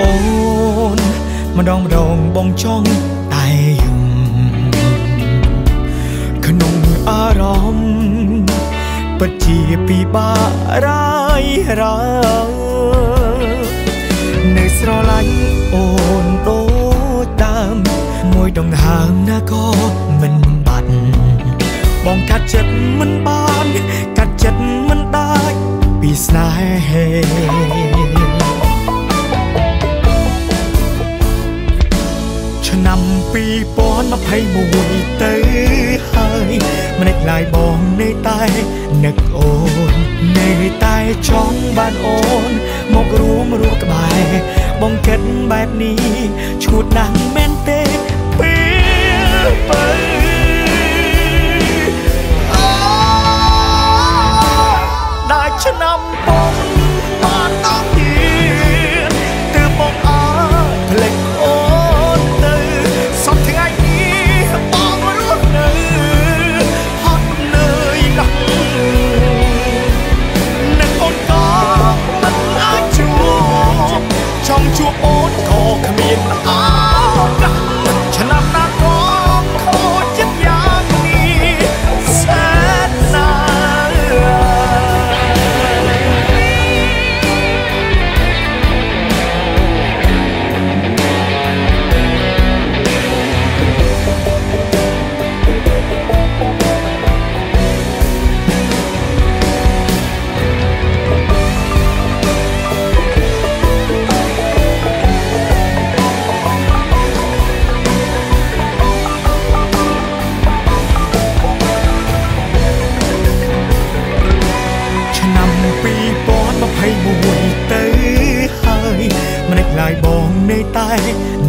អូន ម្ដងម្ដងបងចង់តែយំក្នុងអារម្មណ៍ពិតជាពិបាករាយរានៅស្រឡាញ់អូនដូចដើមមួយដងហើមណាក៏មិនបាត់បងកាត់ចិត្តមិនបាន កាត់ចិត្តមិនដាច់ពីស្នេហ៍ ឆ្នាំ2021ទៅហើយម្នាក់ឡាយបងនៅតែនឹកអូននៅតែចង់បានអូន មករួមរស់ក្បែរបងគិតបែបនេះឈួតណាស់មែនទេពេលបើ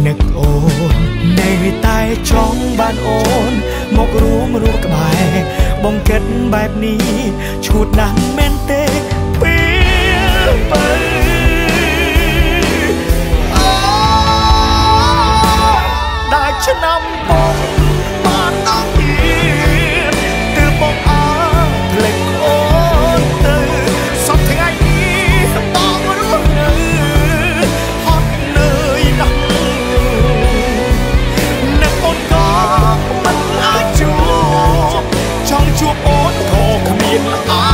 នឹកអូននៅតែចង់បានអូន មករួមរស់ក្បែរបងគិតបែបនេះឈួតណាស់មែនទេពេលបើឆ្នាំបង អូនខោគ្មានអា